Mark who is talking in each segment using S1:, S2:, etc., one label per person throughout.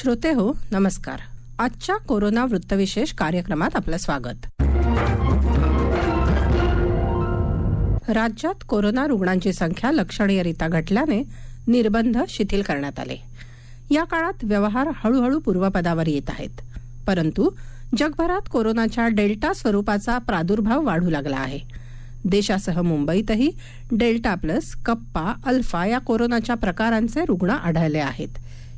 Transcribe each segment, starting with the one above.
S1: श्रोते हो नमस्कार. आजच्या कोरोना वृत्तविशेष कार्यक्रमात आपलं स्वागत. राज्यात कोरोना रुग्णांची संख्या लक्षणीयरित्या घटल्याने निर्बंध शिथिल करण्यात आले. या काळात व्यवहार हळूहळू पूर्वपदावर येत आहेत. परंतु जगभरात कोरोनाच्या डेल्टा स्वरूपाचा प्रादुर्भाव वाढू लागला आहे. देशासह मुंबईतही डेल्टा प्लस कप्पा अल्फा या कोरोनाच्या प्रकारांचे रुग्ण आढळले आहेत.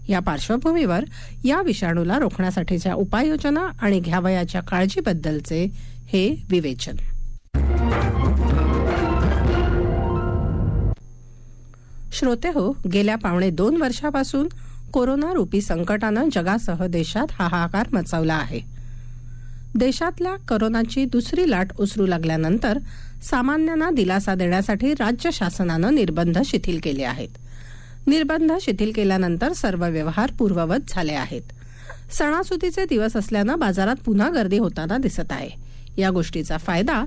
S1: या पार्श्वभूमीवर या विषाणूला रोखण्यासाठीच्या उपाययोजना आणि घ्यावयाच्या काळजीबद्दलचे हे विवेचन. श्रोते हो गेल्या पावणे दोन वर्षापासून कोरोना रूपी संकटानं जगासह देशात हाहाकार मचवला आहे. देशातल्या कोरोनाची दुसरी लाट उसरू लागल्यानंतर सामान्यांना दिलासा देण्यासाठी राज्य शासनानं निर्बंध शिथिल केले आहेत. निर्बंध शिथिल केल्यानंतर सर्व व्यवहार पूर्ववत झाले आहेत. सणासुदीचे दिवस असल्यानं बाजारात पुन्हा गर्दी होताना दिसत आहे. या गोष्टीचा फायदा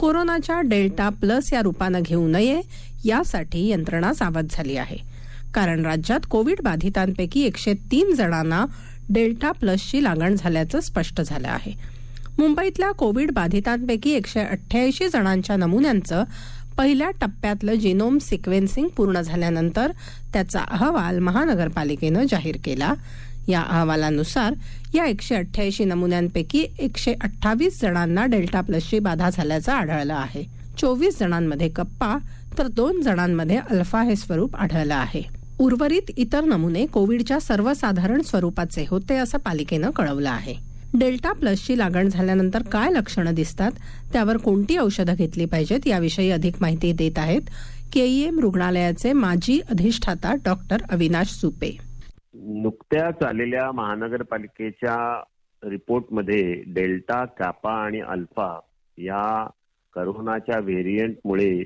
S1: कोरोनाच्या डेल्टा प्लस या रूपानं घेऊ नये यासाठी यंत्रणा सावध झाली आहे. कारण राज्यात कोविड बाधितांपैकी एकशे तीन जणांना डेल्टा प्लसची लागण झाल्याचं स्पष्ट झालं आहे. मुंबईतल्या कोविड बाधितांपैकी एकशे अठ्ठ्याऐंशी जणांच्या नमुन्यांचं पहिल्या टप्प्यातलं जिनोम सिक्वेन्सिंग पूर्ण झाल्यानंतर त्याचा अहवाल महानगरपालिकेनं जाहीर केला. या अहवालानुसार या एकशे अठ्ठ्याऐंशी नमुन्यांपैकी एकशे अठ्ठावीस जणांना डेल्टा प्लसची बाधा झाल्याचं आढळलं आहे. चोवीस जणांमध्ये कप्पा तर दोन जणांमध्ये अल्फा हे स्वरूप आढळलं आहे. उर्वरित इतर नमुने कोविडच्या सर्वसाधारण स्वरूपाचे होते असं पालिकेनं कळवलं आहे. डेल्टा प्लसची लागण झाल्यानंतर काय लक्षणं दिसतात? त्यावर कोणती औषधं घेतली पाहिजेत? याविषयी अधिक माहिती देत आहेत केईएम रुग्णालयाचे माजी अधिष्ठाता डॉक्टर अविनाश सुपे.
S2: नुकत्याच आलेल्या महानगरपालिकेच्या रिपोर्टमध्ये डेल्टा कॅपा आणि अल्फा या करोनाच्या व्हेरियंटमुळे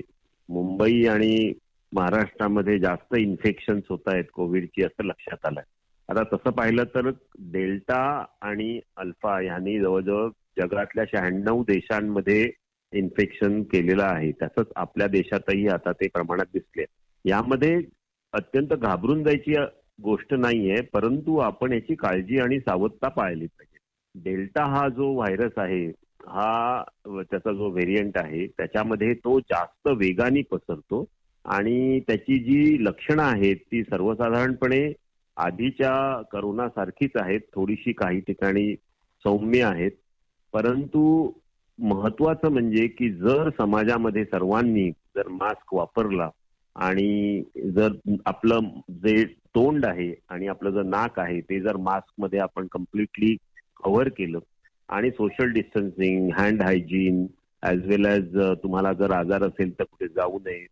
S2: मुंबई आणि महाराष्ट्रामध्ये जास्त इन्फेक्शन होत आहेत कोविडची असं लक्षात आलंय. आता तसं पाहिलं तर डेल्टा आणि अल्फा यांनी जवळजवळ जगातल्या शहाण्णव देशांमध्ये इन्फेक्शन केलेलं आहे. तसंच आपल्या देशातही आता ते प्रमाणात दिसले यामध्ये अत्यंत घाबरून जायची गोष्ट नाहीये परंतु आपण याची काळजी आणि सावधता पाळली पाहिजे. डेल्टा हा जो व्हायरस आहे हा त्याचा जो व्हेरियंट आहे त्याच्यामध्ये तो जास्त वेगाने पसरतो आणि त्याची जी लक्षणं आहेत ती सर्वसाधारणपणे आधीच्या करोनासारखीच आहेत थोडीशी काही ठिकाणी सौम्य आहेत. परंतु महत्वाचं म्हणजे की जर समाजामध्ये सर्वांनी जर मास्क वापरला आणि जर आपलं जे तोंड आहे आणि आपलं जर नाक आहे ते जर मास्कमध्ये आपण कम्प्लिटली कव्हर केलं आणि social distancing hand hygiene as well as तुम्हाला जर आजार असेल तर कुठे जाऊ नये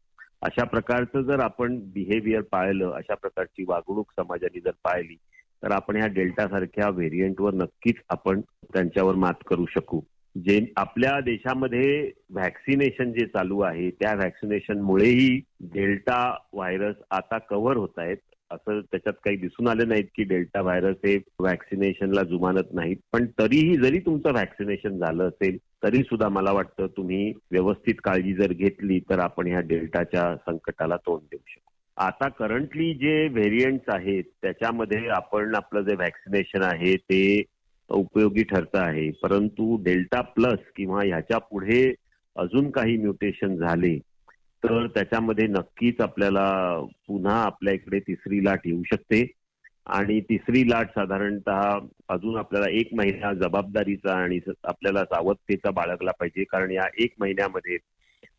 S2: अशा प्रकारचं जर आपण बिहेवियर पाळलं अशा प्रकारची वागणूक समाजाने जर पाळली तर आपण ह्या डेल्टा सारख्या व्हेरियंटवर नक्कीच आपण त्यांच्यावर मात करू शकू. जे आपल्या देशामध्ये व्हॅक्सिनेशन जे चालू आहे त्या व्हॅक्सिनेशनमुळेही डेल्टा व्हायरस आता कव्हर होत आहेत. असं त्याच्यात काही दिसून आलं नाहीत की डेल्टा व्हायरस हे व्हॅक्सिनेशनला जुमानत नाहीत. पण तरीही जरी तुमचं व्हॅक्सिनेशन झालं असेल तरी सुद्धा मला वाटतं तुम्ही व्यवस्थित काळजी जर घेतली तर आपण ह्या डेल्टाच्या संकटाला तोंड देऊ शकतो आता करंटली जे व्हेरियंट्स आहेत त्याच्यामध्ये आपण आपलं जे व्हॅक्सिनेशन आहे ते उपयोगी ठरतं आहे. परंतु डेल्टा प्लस किंवा ह्याच्या पुढे अजून काही म्युटेशन झाले तर त्याच्यामध्ये नक्कीच आपल्याला पुन्हा आपल्या इकडे तिसरी लाट येऊ शकते. आणि तिसरी लाट साधारणतः अजून आपल्याला एक महिना जबाबदारीचा आणि आपल्याला सावधतेचा बाळगला पाहिजे. कारण या एक महिन्यामध्ये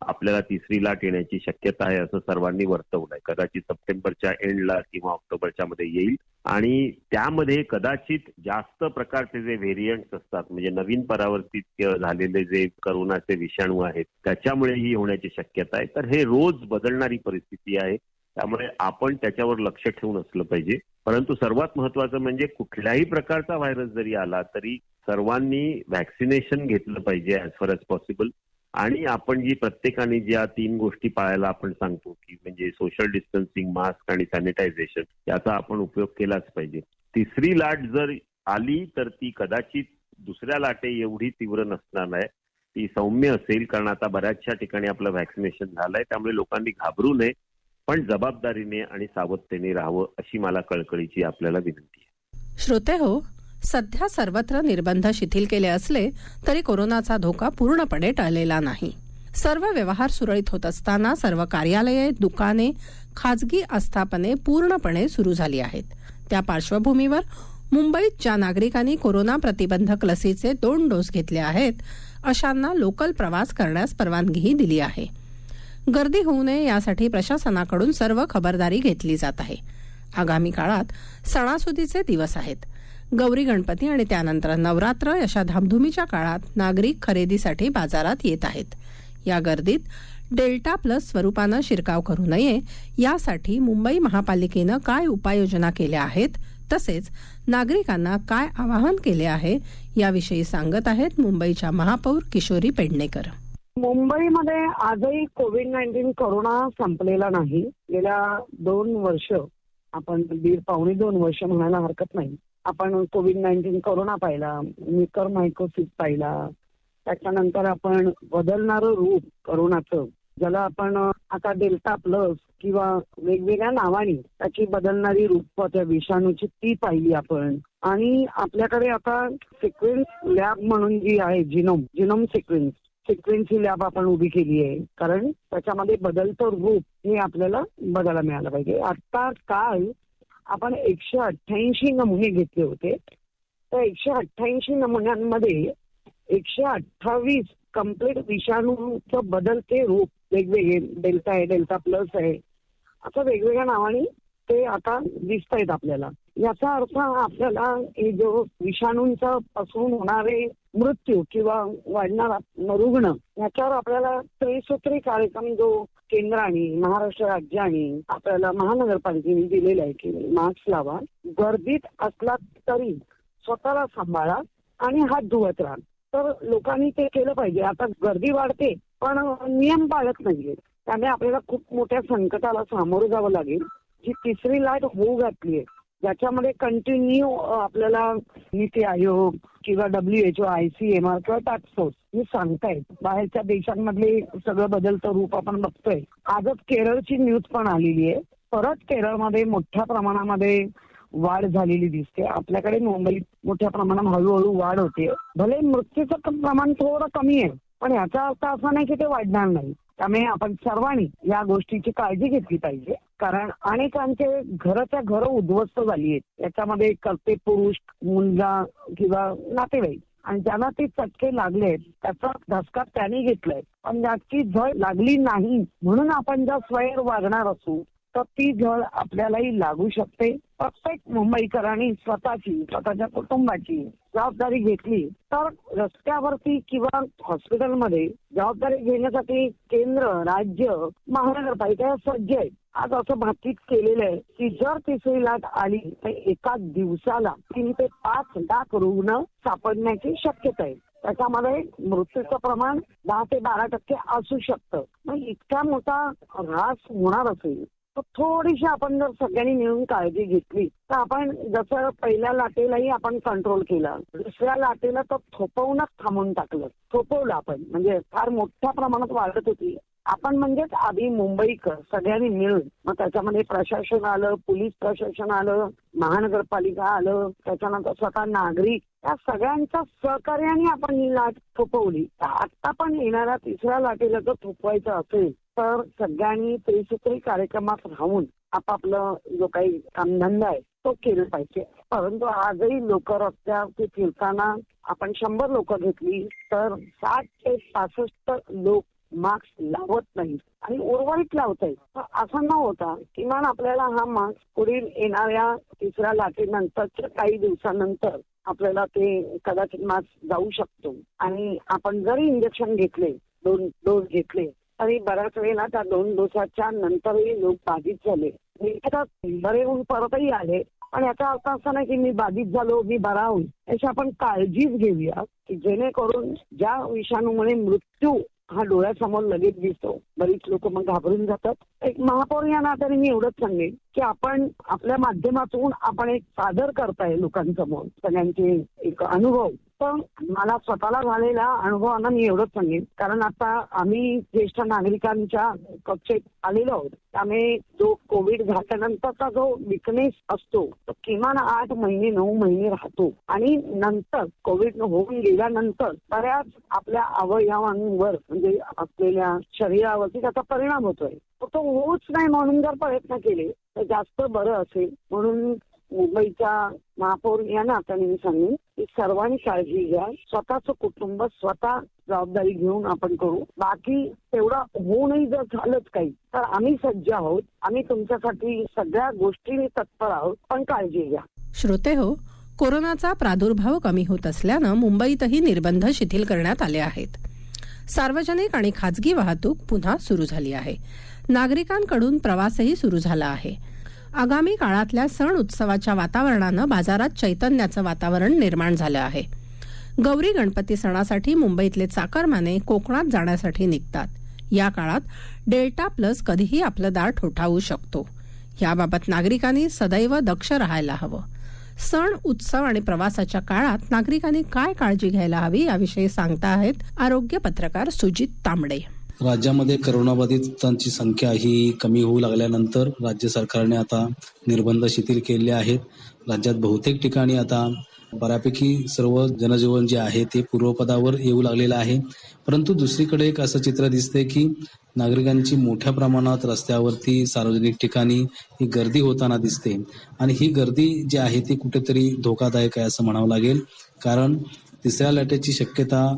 S2: आपल्याला तिसरी लाट येण्याची शक्यता आहे असं सर्वांनी वर्तवलंय. कदाचित सप्टेंबरच्या एंडला किंवा ऑक्टोबरच्या मध्ये येईल. आणि त्यामध्ये कदाचित जास्त प्रकारचे जे व्हेरियंट्स असतात म्हणजे नवीन परावर्तित झालेले जे करोनाचे विषाणू आहेत त्याच्यामुळे ही होण्याची शक्यता आहे. तर हे रोज बदलणारी परिस्थिती आहे. त्यामुळे आपण त्याच्यावर लक्ष ठेवून असलं पाहिजे. परंतु सर्वात महत्वाचं म्हणजे कुठल्याही प्रकारचा व्हायरस जरी आला तरी सर्वांनी व्हॅक्सिनेशन घेतलं पाहिजे ऍज फार एज पॉसिबल आणि आपण जी प्रत्येकाने ज्या तीन गोष्टी पाळायला आपण सांगतो की म्हणजे सोशल डिस्टन्सिंग मास्क आणि सॅनिटायझेशन याचा आपण उपयोग केलाच पाहिजे. तिसरी लाट जर आली तर ती कदाचित दुसऱ्या लाटे एवढी तीव्र नसणार आहे ती सौम्य असेल कारण आता बऱ्याचशा ठिकाणी आपलं व्हॅक्सिनेशन झालंय त्यामुळे लोकांनी घाबरू नये पण जबाबदारीने आणि सावधतेने राहावं अशी मला कळकळीची आपल्याला विनंती आहे.
S1: श्रोते हो सध्या सर्वत्र निर्बंध शिथिल केले असले तरी कोरोनाचा धोका पूर्णपणे टळलेला नाही. सर्व व्यवहार सुरळीत होत असताना सर्व कार्यालये दुकाने खाजगी आस्थापने पूर्णपणे सुरू झाली आहेत. त्या पार्श्वभूमीवर मुंबईत ज्या नागरिकांनी कोरोना प्रतिबंधक लसीचे दोन डोस घेतले आहेत अशांना लोकल प्रवास करण्यास परवानगीही दिली आहे. गर्दी होऊ नये यासाठी प्रशासनाकडून सर्व खबरदारी घेतली जात आहे. आगामी काळात सणासुदीचे दिवस आहेत. गौरी गणपती आणि त्यानंतर नवरात्र अशा धामधुमीच्या काळात नागरिक खरेदीसाठी बाजारात येत आहेत. या गर्दीत डेल्टा प्लस स्वरूपानं शिरकाव करू नये यासाठी मुंबई महापालिकेनं काय उपाययोजना केल्या आहेत तसेच नागरिकांना काय आवाहन केले आहे याविषयी सांगत आहेत मुंबईच्या महापौर किशोरी पेडणेकर.
S3: मुंबईमध्ये आजही कोविड नाईन्टीन कोरोना संपलेला नाही. गेल्या दोन वर्ष आपण दीड पावणे दोन वर्ष म्हणायला हरकत नाही. आपण कोविड नाईन्टीन कोरोना पाहिला मिकर मायकोसिस पाहिला त्याच्यानंतर आपण बदलणारं रूप करोनाचं ज्याला आपण आता डेल्टा प्लस किंवा वेगवेगळ्या नावाने त्याची बदलणारी रूप त्या विषाणूची ती पाहिली आपण. आणि आपल्याकडे आता सिक्वेन्स लॅब म्हणून जी आहे genome genome sequence sequencing lab आपण उभी केली आहे. कारण त्याच्यामध्ये बदलतं रूप हे आपल्याला बघायला मिळालं पाहिजे. आता काल आपण एकशे अठ्ठ्याऐंशी नमुने घेतले होते. तर एकशे अठ्ठ्याऐंशी नमुन्यांमध्ये एकशे अठ्ठावीस कंप्लीट विषाणूचं बदलते रूप वेगवेगळे डेल्टा आहे डेल्टा प्लस आहे असं वेगवेगळ्या नावाने ते आता दिसत आहेत आपल्याला. याचा अर्थ आपल्याला हे जो विषाणूंचा पासून होणारे मृत्यू किंवा वाढणारा रुग्ण याच्यावर आपल्याला त्रिसूत्री कार्यक्रम जो केंद्राने महाराष्ट्र राज्याने आपल्याला महानगरपालिकेने दिलेलं आहे की मास्क लावा. गर्दीत असला तरी स्वतःला सांभाळा आणि हात धुवत राहा. तर लोकांनी ते केलं पाहिजे. आता गर्दी वाढते पण नियम पाळत नाहीये. त्यामुळे आपल्याला खूप मोठ्या संकटाला सामोरं जावं लागेल. जी तिसरी लाट होऊ घातली आहे ज्याच्यामध्ये कंटिन्यू आपल्याला नीती आयोग किंवा WHO I C M R किंवा टास्क फोर्स हे सांगतायत बाहेरच्या देशांमधले सगळं बदलतं रूप आपण बघतोय. आजच केरळची न्यूज पण आलेली आहे. परत केरळमध्ये मोठ्या प्रमाणामध्ये वाढ झालेली दिसते. आपल्याकडे मुंबईत मोठ्या प्रमाणात हळूहळू वाढ होते. भले मृत्यूचं प्रमाण थोडं कमी आहे पण याचा अर्थ असा नाही की ते वाढणार नाही. त्यामुळे आपण सर्वांनी या गोष्टीची काळजी घेतली पाहिजे. कारण अनेकांचे घराच्या घरं उद्ध्वस्त झाली आहेत. याच्यामध्ये कर्ते पुरुष मुलगा किंवा नातेवाईक. आणि ज्यांना ते चटके लागले त्याचा धसका त्याने घेतलाय. पण ज्याची झळ लागली नाही म्हणून आपण ज्या स्वयं वागणार असू तर ती झळ आपल्यालाही लागू शकते. प्रत्येक मुंबईकरांनी स्वतःची स्वतःच्या कुटुंबाची जबाबदारी घेतली तर रस्त्यावरती किंवा हॉस्पिटलमध्ये जबाबदारी घेण्यासाठी केंद्र राज्य महानगरपालिका सज्ज आहे आज असं भाकीत केलेलं आहे की जर तिसरी लाट आली तर एका दिवसाला तीन ते पाच लाख रुग्ण सापडण्याची शक्यता आहे. त्याच्यामध्ये मृत्यूचं प्रमाण दहा ते बारा टक्के असू शकतं. मग इतका मोठा ऱ्हास होणार असेल थोडीशी आपण जर सगळ्यांनी मिळून काळजी घेतली तर आपण जसं पहिल्या लाटेलाही आपण कंट्रोल केला. दुसऱ्या लाटेला तर थोपवूनच थांबून टाकलं. थोपवलं आपण. म्हणजे फार मोठ्या प्रमाणात वाढत होती. आपण म्हणजेच आधी मुंबईकर सगळ्यांनी मिळून. मग त्याच्यामध्ये प्रशासन आलं पोलीस प्रशासन आलं महानगरपालिका आलं त्याच्यानंतर स्वतः नागरिक. या सगळ्यांच्या सहकार्याने आपण ही लाट थोपवली. आता पण येणाऱ्या तिसऱ्या लाटेला जर थोपवायचं असेल तर सगळ्यांनी त्रिसूत्री कार्यक्रमात राहून आपापलं जो काही कामधंदा आहे तो केला पाहिजे. परंतु आजही लोक रस्त्यावरती फिरताना आपण शंभर लोक घेतली तर साठ ते पासष्ट लोक मास्क लावत नाही आणि उर्वरित लावत आहेत. असं न होता किमान आपल्याला हा मास्क पुढील येणाऱ्या तिसऱ्या लाटेनंतरच्या काही दिवसानंतर आपल्याला ते कदाचित मास्क जाऊ शकतो. आणि आपण जरी इंजेक्शन घेतले दोन डोस घेतले आणि बऱ्याच वेळेला त्या दोन दिवसाच्या नंतरही लोक बाधित झाले. बरे होऊन परतही आले पण याचा अर्थ असा नाही की मी बाधित झालो मी बरा होईल. याची आपण काळजीच घेऊया की जेणेकरून ज्या विषाणूमुळे मृत्यू हा डोळ्यासमोर लगेच दिसतो. बरीच लोक मग घाबरून जातात. एक महापौर या नात्याने मी एवढंच सांगेन की आपण आपल्या माध्यमातून आपण एक सादर करताय लोकांसमोर. सगळ्यांचे एक अनुभव. फक्त मला स्वतःला झालेल्या अनुभवानं मी एवढंच सांगेन. कारण आता आम्ही ज्येष्ठ नागरिकांच्या कक्षेत आलेलो आहोत. त्यामुळे जो कोविड झाल्यानंतरचा जो विकनेस असतो तो किमान आठ महिने नऊ महिने राहतो. आणि नंतर कोविड होऊन गेल्यानंतर बऱ्याच आपल्या अवयवांवर म्हणजे असलेल्या शरीरावरती त्याचा परिणाम होतोय. तर तो होऊच नाही म्हणून जर प्रयत्न केले तर जास्त बरं असेल. म्हणून मुंबईच्या महापौर या नात्याने मी सांगेन की सर्वांनी काळजी घ्या. स्वतःचं कुटुंब स्वतः जबाबदारी घेऊन आपण करू. बाकी तेवढं होऊनही जर झालंच काही तर आम्ही सज्ज आहोत. आम्ही तुमच्यासाठी सगळ्या गोष्टींनी तत्पर आहोत. पण काळजी घ्या.
S1: श्रोते हो कोरोनाचा प्रादुर्भाव कमी होत असल्यानं मुंबईतही निर्बंध शिथिल करण्यात आले आहेत. सार्वजनिक आणि खाजगी वाहतूक पुन्हा सुरू झाली आहे. नागरिकांकडून प्रवासही सुरू झाला आहे. आगामी काळातल्या सण उत्सवाच्या वातावरणानं बाजारात चैतन्याचं वातावरण निर्माण झालं आहे. गौरी गणपती सणासाठी मुंबईतले चाकरमाने कोकणात जाण्यासाठी निघतात. या काळात डेल्टा प्लस कधीही आपलं दार ठोठावू शकतो. याबाबत नागरिकांनी सदैव दक्ष राहायला हवं. सण उत्सव आणि प्रवासाच्या काळात नागरिकांनी काय काळजी घ्यायला हवी याविषयी सांगता आहेत आरोग्य पत्रकार सुजित तांबडे.
S4: राज्यामध्ये करोनाबाधितांची संख्या ही कमी होऊ लागल्यानंतर राज्य सरकारने आता निर्बंध शिथिल केले आहेत. राज्यात बहुतेक ठिकाणी आता बऱ्यापैकी सर्व जनजीवन जे आहे ते पूर्वपदावर येऊ लागलेलं आहे. परंतु दुसरीकडे एक असं चित्र दिसतंय की नागरिकांची मोठ्या प्रमाणात रस्त्यावरती सार्वजनिक ठिकाणी ही गर्दी होताना दिसते. आणि ही गर्दी जी आहे ती कुठेतरी धोकादायक आहे असं म्हणावं लागेल. कारण तिसऱ्या लाटेची शक्यता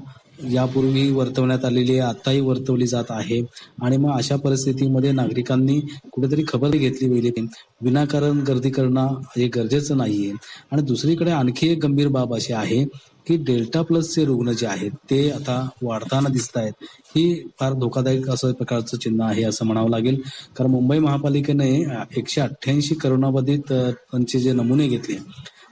S4: यापूर्वी वर्तवण्यात आलेली आहे आताही वर्तवली जात आहे. आणि मग अशा परिस्थितीमध्ये नागरिकांनी कुठेतरी खबर घेतली पाहिजे. विनाकारण गर्दी करणं हे गरजेचं नाहीये. आणि दुसरीकडे आणखी एक गंभीर बाब अशी आहे की डेल्टा प्लसचे रुग्ण जे आहेत ते आता वाढताना दिसत आहेत ही फार धोकादायक असं प्रकारचं चिन्ह आहे असं म्हणावं लागेल. कारण मुंबई महापालिकेने एकशे अठ्ठ्याऐंशी करोनाबाधित त्यांचे जे नमुने घेतले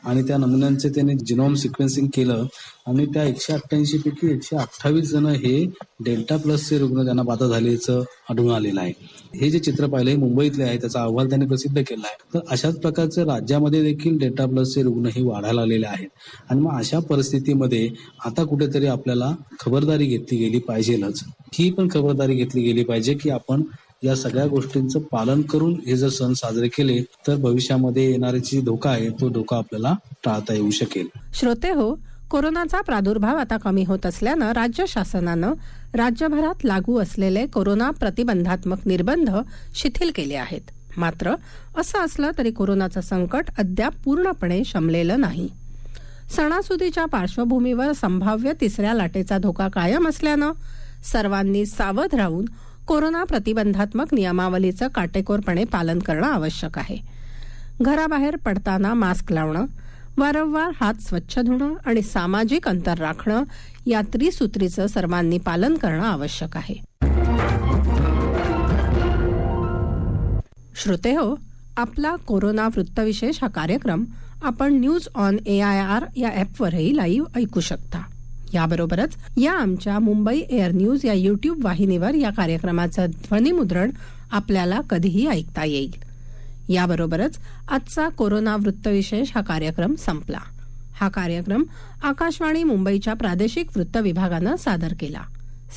S4: आणि त्या नमुन्यांचे त्याने जिनोम सिक्वेन्सिंग केलं. आणि त्या एकशे अठ्ठ्याऐंशी पैकी एकशे अठ्ठावीस जण हे डेल्टा प्लसचे रुग्ण त्यांना बाधा झाल्याचं आढळून आलेलं आहे. हे जे चित्र पाहिलं हे मुंबईतले आहे त्याचा अहवाल त्यांनी प्रसिद्ध केला आहे. तर अशाच प्रकारचे राज्यामध्ये देखील डेल्टा प्लसचे रुग्ण हे वाढायला आलेले आहेत. आणि मग अशा परिस्थितीमध्ये आता कुठेतरी आपल्याला खबरदारी घेतली गेली पाहिजेलच. ही पण खबरदारी घेतली गेली पाहिजे की आपण या सगळ्या गोष्टींचं पालन करून हे जर सण साजरे केले तर भविष्यामध्ये येणारे जी धोका आहे तो धोका आपल्याला टाळता येऊ शकेल.
S1: श्रोते हो कोरोनाचा प्रादुर्भाव आता कमी होत असल्यानं राज्य शासनानं राज्यभरात लागू असलेले कोरोना प्रतिबंधात्मक निर्बंध शिथिल केले आहेत. मात्र असं असलं तरी कोरोनाचं संकट अद्याप पूर्णपणे शमलेलं नाही. सणासुदीच्या पार्श्वभूमीवर संभाव्य तिसऱ्या लाटेचा धोका कायम असल्यानं सर्वांनी सावध राहून कोरोना प्रतिबंधात्मक नियमावलीचं काटेकोरपणे पालन करणं आवश्यक आहे. घराबाहेर पडताना मास्क लावणं वारंवार हात स्वच्छ धुणं आणि सामाजिक अंतर राखणं या त्रिसूत्रीचं सर्वांनी पालन करणं आवश्यक आहे. श्रोते हो आपला कोरोना वृत्तविशेष हा कार्यक्रम आपण news on A I R या ॲपवरही लाईव्ह ऐकू शकता. याबरोबरच या आमच्या मुंबई एअर न्यूज या युट्यूब वाहिनीवर या कार्यक्रमाचं ध्वनिमुद्रण आपल्याला कधीही ऐकता येईल. याबरोबरच आजचा कोरोना वृत्तविशेष हा कार्यक्रम संपला. हा कार्यक्रम आकाशवाणी मुंबईच्या प्रादेशिक वृत्त विभागानं सादर केला.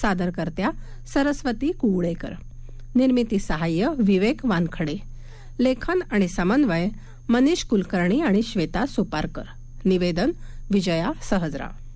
S1: सादरकर्त्या सरस्वती कुवळेकर. निर्मिती सहाय्य विवेक वानखडे. लेखन आणि समन्वय मनीष कुलकर्णी आणि श्वेता सुपारकर. निवेदन विजया सहजराव.